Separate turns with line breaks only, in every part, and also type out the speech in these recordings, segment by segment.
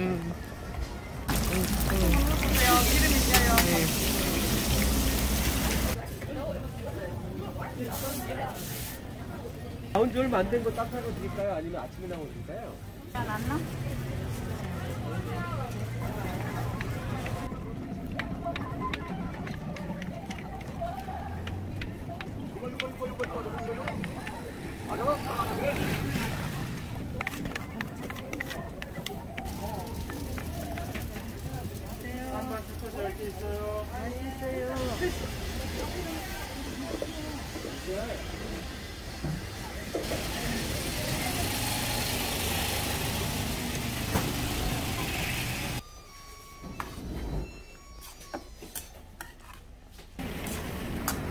음.
음. 기름 있어요.
나온 지 얼마 안 된 거 닦아서 드릴까요? 아니면 아침에 나온 드릴까요?
잘 안나?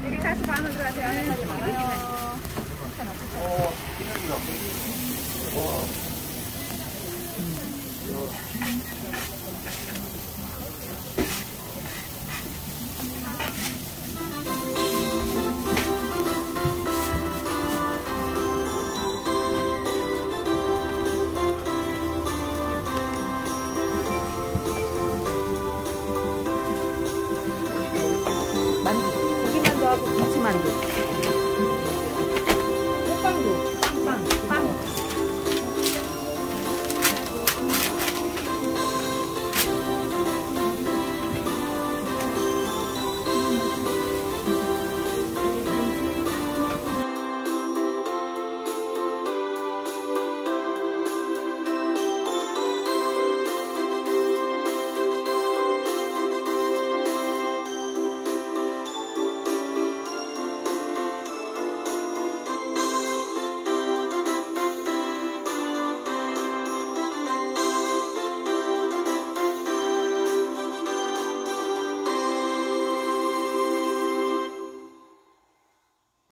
여기 다시 반으로 하세요. 어, 500.